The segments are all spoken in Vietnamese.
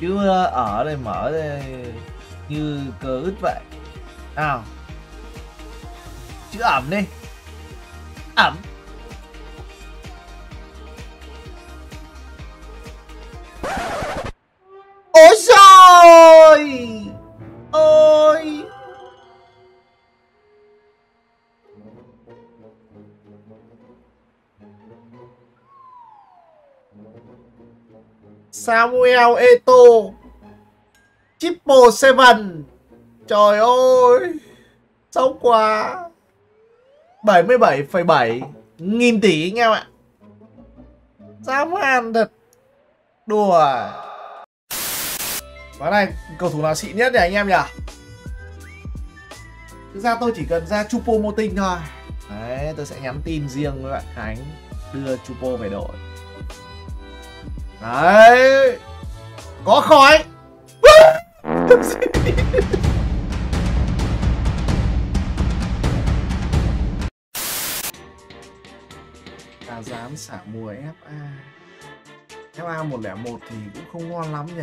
Chứ ờ, ở đây mở đây như cờ ướt vậy. Nào. Chữ ẩm đi. Ẩm. Samuel Eto Triple Seven. Trời ơi. Xấu quá 77,7 nghìn tỷ anh em ạ. Dám ăn thật. Đùa. Ván này cầu thủ nào xịn nhất nhỉ anh em nhỉ? Thực ra tôi chỉ cần ra Chupo Moting thôi. Đấy tôi sẽ nhắn tin riêng với bạn Khánh Đưa Chupo về đội. Đấy. Có khói. Ta dám xả mùa FA FA 101 thì cũng không ngon lắm nhỉ?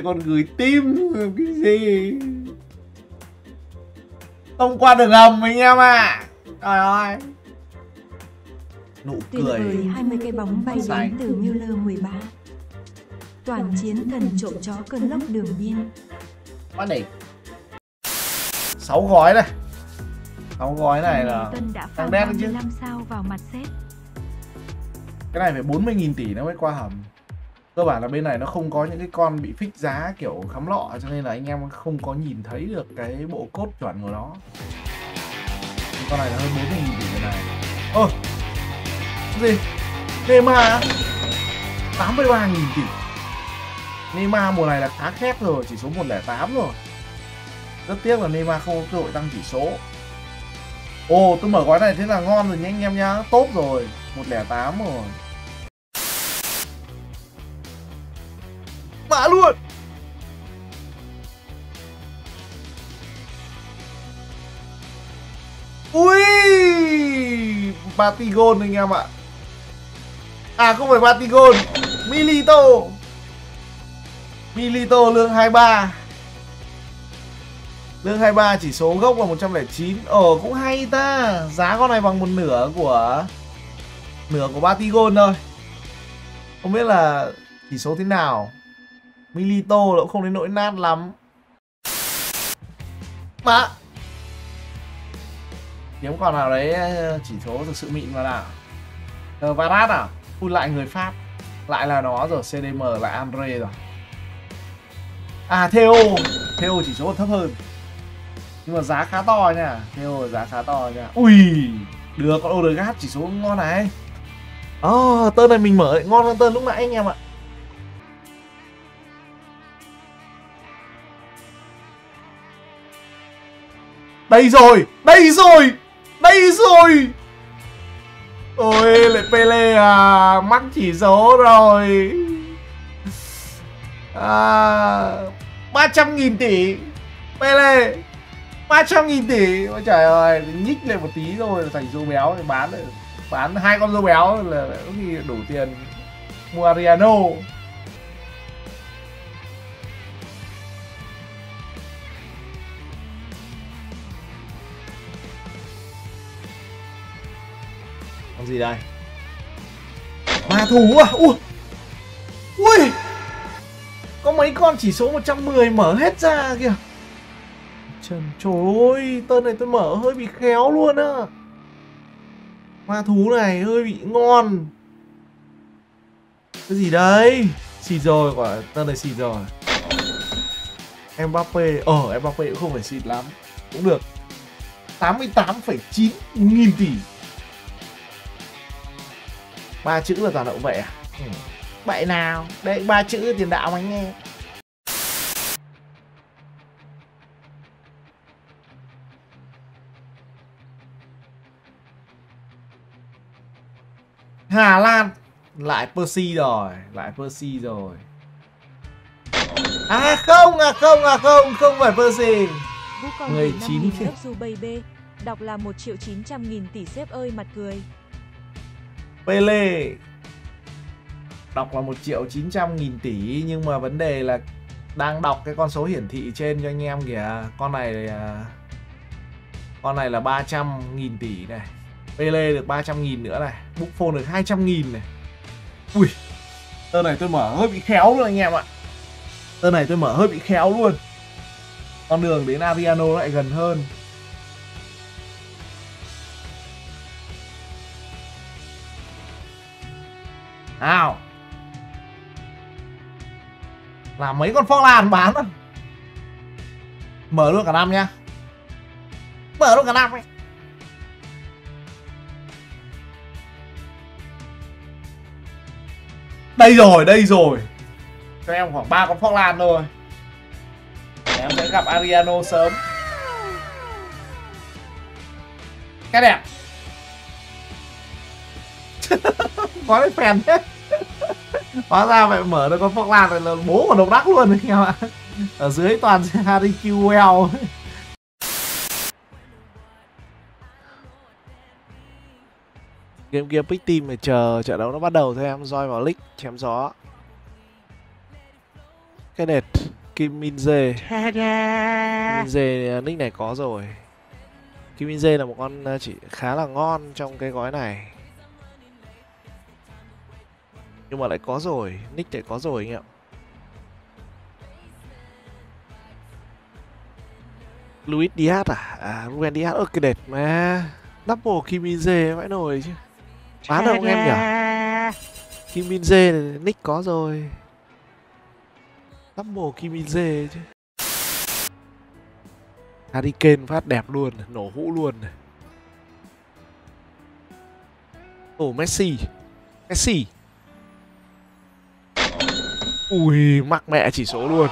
Này còn gửi tim cái gì Không qua được hầm anh em à Trời ơi Nụ Tuyệt cười vời 20 cái bóng bay đến từ Müller 13. Toàn chiến thần trộm chó cơn lốc đường biên. quá đỉnh sáu gói này sáu gói này là Thằng đen chứ. 35 sao vào mặt sếp. cái này phải 40.000 tỷ nó mới qua hầm cơ bản là bên này nó không có những cái con bị fix giá kiểu khám lọ, cho nên là anh em không có nhìn thấy được cái bộ cốt chuẩn của nó. Con này là hơn bốn nghìn tỷ cái này. Ơ, cái gì? Neymar 83.000 tỷ Neymar mùa này là khá khét rồi, chỉ số 108 rồi rất tiếc là Neymar không có cơ hội tăng chỉ số. Ồ, tôi mở gói này thế là ngon rồi nhé anh em nhá, Tốt rồi 108 rồi. Batigon Batigol anh em ạ. À không phải Batigol Milito. Milito lương 23 Lương 23 chỉ số gốc là 109 Ồ ờ, cũng hay ta. Giá con này bằng một nửa của Nửa của Batigol thôi. Không biết là chỉ số thế nào. Milito nó cũng không đến nỗi nát lắm. Mà Kiếm con nào đấy ờ, chỉ số thực sự mịn vào nào Ờ, Varad à Phun lại người Pháp Lại là nó rồi CDM lại Andre rồi. À Theo Theo chỉ số thấp hơn. Nhưng mà giá khá to nha Theo giá khá to nha. Ui Được con Odegaard chỉ số ngon này. Ờ, Ồ oh, tơn này mình mở ngon hơn tơn lúc nãy anh em ạ. Đây rồi Đây rồi. Đây rồi. Ôi lại Pele à Mắc chỉ số rồi. À, 300 nghìn tỷ. Pele 300 nghìn tỷ. Ôi trời ơi Nhích lên một tí rồi thành dô béo thì bán bán hai con dô béo là có khi đủ tiền. Mua Ariano gì đây? Ma thú à ui ui. Có mấy con chỉ số 110 mở hết ra kìa. Trời, trời ơi tên này tôi mở hơi bị khéo luôn á. Ma thú này hơi bị ngon. Cái gì đấy Xịt rồi quả tên này xịt rồi Mbappé Ờ Mbappé cũng không phải xịt lắm. Cũng được. 88,9 nghìn tỷ ba chữ là toàn hậu vệ à ừ. vậy nào đấy ba chữ tiền đạo mà anh nghe Hà Lan lại Percy rồi lại Percy rồi à không à không à không không phải Percy Vũ còn 19 19 chứ. lớp dù bầy bê. Đọc là 1 triệu 900 nghìn tỷ xếp ơi mặt cười. Pele. Đọc là 1 triệu 900 nghìn tỷ, nhưng mà vấn đề là đang đọc cái con số hiển thị trên cho anh em kìa. Con này là con này là 300 nghìn tỷ này. Pele được 300 nghìn nữa này. Buffon được 200 nghìn này. Ui tờ này tôi mở hơi bị khéo luôn anh em ạ. Tờ này tôi mở hơi bị khéo luôn. Con đường đến Aviano lại gần hơn. Nào. Làm mấy con phong lan bán đó. Mở luôn cả năm nhá mở luôn cả năm ấy đây rồi đây rồi. Cho em khoảng ba con phong lan thôi. Em sẽ gặp Ariano sớm. Cái đẹp. có cái phèn thế hóa ra vậy mở được con phong lan này là bố của độc đắc luôn anh em ạ ở dưới toàn Harry Kewell. Game game pick team để chờ trận đấu nó bắt đầu thôi em, roi vào lick chém gió. Cái đệt Kim Min Jae. Kim Min Jae à, nick này có rồi. Kim Min Jae là một con à, chỉ khá là ngon trong cái gói này nhưng mà lại có rồi nick lại có rồi anh ạ. Luis Diaz à? À Ruben Diaz ơ cái đệt mà. Double Kim Min Jae vãi nồi chứ. Bán đâu anh em nhỉ? Kim Min Jae nick có rồi. Double Kim Min Jae chứ. Harry Kane phát đẹp luôn nổ hũ luôn. Này Ồ Messi. Messi Ui mắc mẹ chỉ số luôn.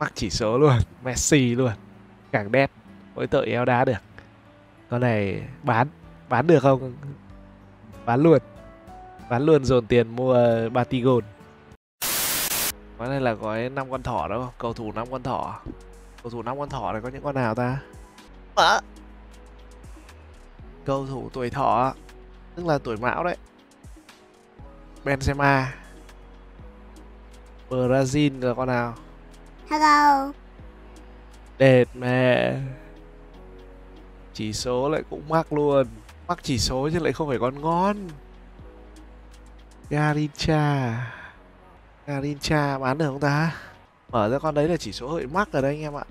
Mắc chỉ số luôn Messi luôn. Càng đét Mỗi tội eo đá được. Con này bán Bán được không? Bán luôn. Bán luôn dồn tiền mua Batigol Gói này là gói 5 con thỏ đâu Cầu thủ 5 con thỏ. Cầu thủ 5 con thỏ này có những con nào ta? À. Cầu thủ tuổi thỏ Tức là tuổi mão đấy. Benzema. Brazil là con nào? Hello. Đệt mẹ. Chỉ số lại cũng mắc luôn. Mắc chỉ số chứ lại không phải con ngon. Garincha Garincha bán được không ta? Mở ra con đấy là chỉ số hơi mắc rồi đấy anh em ạ.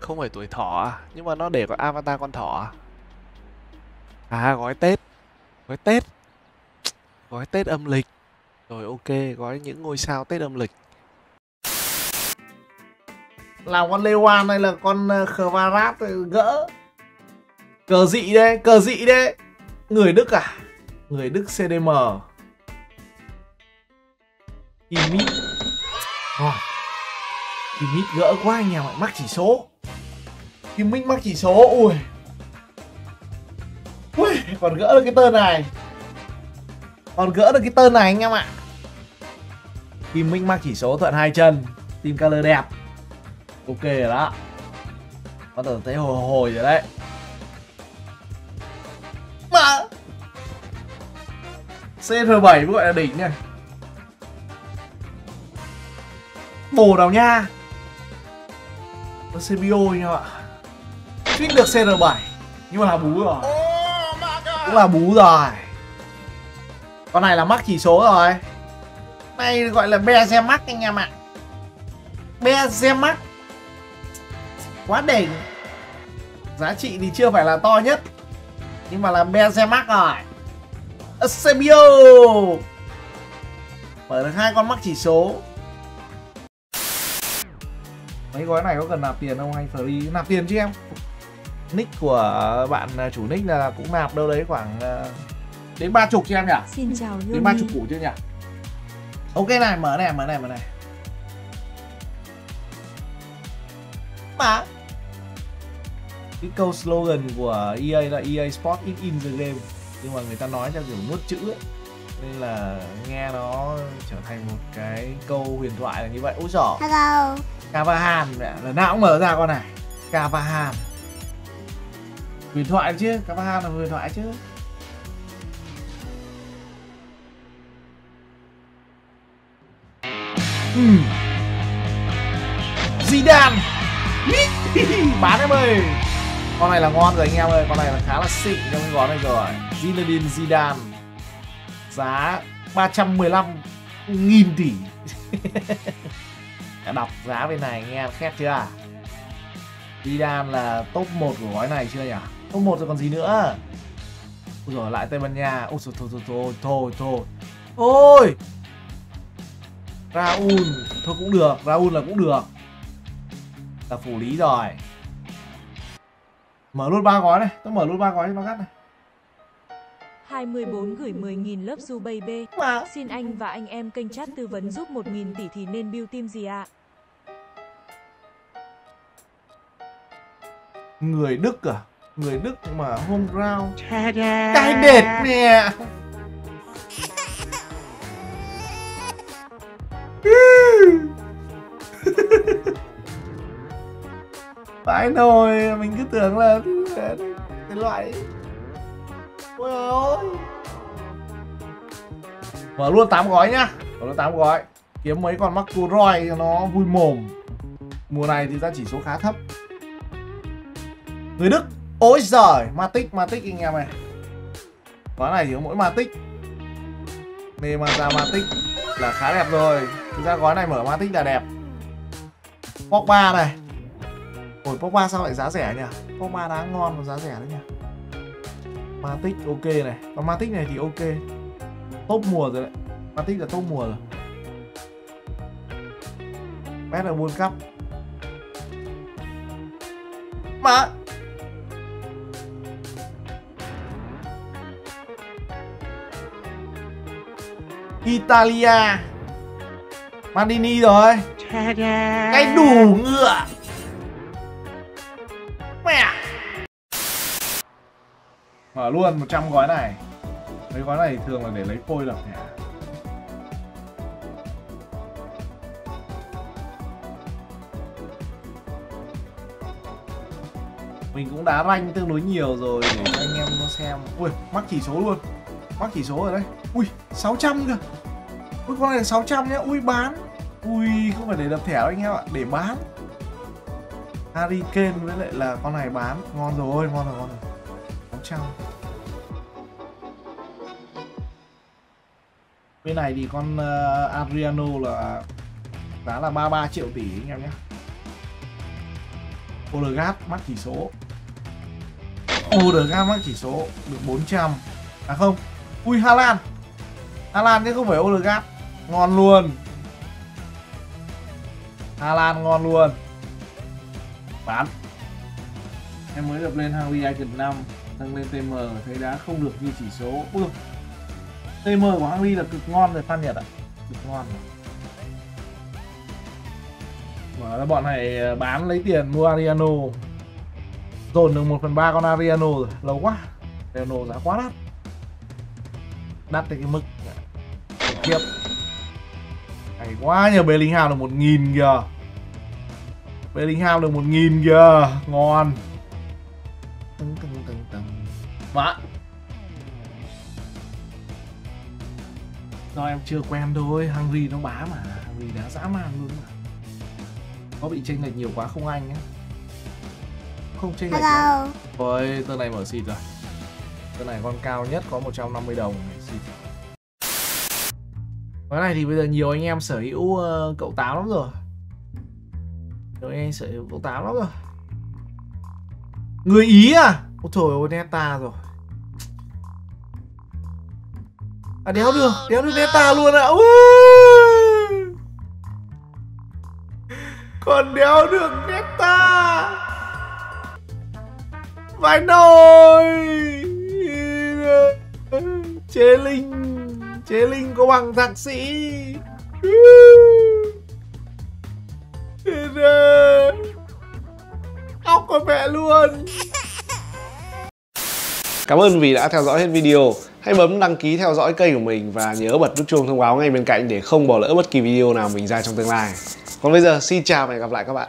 Không phải tuổi thỏ à? Nhưng mà nó để có avatar con thỏ à? À gói Tết Gói Tết. Gói Tết âm lịch. Rồi ok, gói những ngôi sao Tết âm lịch. Là con Lewan hay là con ờ, kvarat gỡ. Cờ dị đấy, cờ dị đấy. Người Đức à? Người Đức CDM Kimit oh. Kimit gỡ quá anh em ạ, mắc chỉ số. Kimit mắc chỉ số, ui ui, còn gỡ được cái tên này. Còn gỡ được cái tên này anh em ạ. Kim Minh mang chỉ số thuận hai chân, team color đẹp. Ok rồi đó. Bắt đầu thấy hồi hồi rồi đấy. Mà! CR7 gọi là đỉnh này bồ nào nha. Có CBO anh em ạ. Suýt được CR7 nhưng mà là bú rồi cũng là bú rồi. Con này là mắc chỉ số rồi. Này gọi là be xe mắc anh em ạ. Be xe mắc quá đỉnh. Giá trị thì chưa phải là to nhất, nhưng mà là Benzema rồi. Eusebio mở được hai con mắc chỉ số. Mấy gói này có cần nạp tiền không hay free? Nạp tiền chứ em nick của bạn à, chủ nick là cũng nạp đâu đấy khoảng à, đến ba chục cho em nhỉ? Xin chào đến ba chục củ chưa nhỉ? Ok này mở này mở này mở này. Mà cái câu slogan của EA là EA Sport is in the game. Nhưng mà người ta nói theo kiểu nuốt chữ ấy. Nên là nghe nó trở thành một cái câu huyền thoại là như vậy. Ôi giỏ Hello. Cavahan mẹ lần nào cũng mở ra con này. Cavahan huyền thoại chứ Cavahan là huyền thoại chứ. Ừm. Zidane. Bán em ơi. Con này là ngon rồi anh em ơi, con này là khá là xịn trong cái gói này rồi. Zinedine Zidane. Giá 315 nghìn tỷ. Đã đọc giá bên này nghe khét chưa? Zidane là top 1 của gói này chưa nhỉ? Top 1 rồi còn gì nữa. Ôi rồi lại Tây Ban Nha. Ôi thôi thôi thôi thôi thôi thôi. Ôi! Raul thôi cũng được Raul là cũng được. Là phủ lý rồi. Mở luôn ba gói này tôi mở luôn ba gói cho nó gắt này. 24 gửi 10.000 lớp du baby. mà. Xin anh và anh em kênh chat tư vấn giúp 1.000 tỷ thì nên build team gì ạ? người đức à người đức mà home ground. Cái đệt nè. Phải nồi mình cứ tưởng là cái loại. Ôi ôi. Mở luôn 8 gói nhá. Mở luôn 8 gói. Kiếm mấy con roi cho nó vui mồm. Mùa này thì ra chỉ số khá thấp. Người đức ôi giời, matic matic anh em này gói này chỉ có mỗi matic. Nên mà ra matic là khá đẹp rồi. Thực ra gói này mở matic là đẹp. Pogba này. Ôi, pogba sao lại giá rẻ nhỉ? Pogba đáng ngon và giá rẻ đấy nhỉ? Matic ok này. Còn matic này thì ok. Top mùa rồi đấy. Matic là top mùa rồi. Best ở World Cup. Mà Italia. Maldini rồi. Cái đủ ngựa. Mẹ. Mở luôn 100 gói này. Mấy gói này thường là để lấy phôi được nhỉ? Mình cũng đá rank tương đối nhiều rồi để anh em nó xem. Ui, mắc chỉ số luôn Mắc chỉ số ở đây Ui, 600 kìa Ui, con này là 600 nhá. Ui, bán. Ui, không phải để đập thẻ đâu anh em ạ Để bán. Hurricane với lại là con này bán. Ngon rồi, ngon rồi, ngon rồi. 600 Bên này thì con uh, Adriano là giá là 33 triệu tỷ anh em nhé Odegaard mắc chỉ số. Odegaard mắc chỉ số được 400 À không Ui Hà Lan, Hà Lan chứ không phải Odegaard Ngon luôn. Hà Lan ngon luôn. Bán. Em mới được lên Harry Icon 5 Tăng lên TM thấy đá không được như chỉ số. Ui TM của Harry là cực ngon rồi Phan Nhật ạ. Cực ngon. Rồi Mở ra bọn này ờ, bán lấy tiền mua Ariano. Dồn được 1 phần 3 con Ariano rồi. Lâu quá. Ariano giá quá đắt. Đắt tới cái mức Kiếp. Hay quá nhờ Bellingham được 1.000 kìa. Bellingham được 1.000 kìa. Ngon. Tưng tưng tưng tưng Mà Do em chưa quen thôi Hungry nó bá mà. Hungry đã dã man luôn mà. Có bị chênh lệch nhiều quá không anh nhé không chênh lệch. Hello. Ôi, tơ này mở xịt rồi. Tơ này con cao nhất có 150 đồng này, gì Cái này thì bây giờ nhiều anh em sở hữu uh, cậu táo lắm rồi Nhiều anh em sở hữu cậu táo lắm rồi Người Ý à? Ôi trời ơi, Neta rồi À đéo được, đéo được Neta luôn ạ à. Ui! còn đéo được Neta vãi nồi chế linh chế linh có bằng thạc sĩ óc con mẹ luôn Cảm ơn vì đã theo dõi hết video. Hãy bấm đăng ký theo dõi kênh của mình và nhớ bật nút chuông thông báo ngay bên cạnh để không bỏ lỡ bất kỳ video nào mình ra trong tương lai. Còn bây giờ, xin chào và hẹn gặp lại các bạn.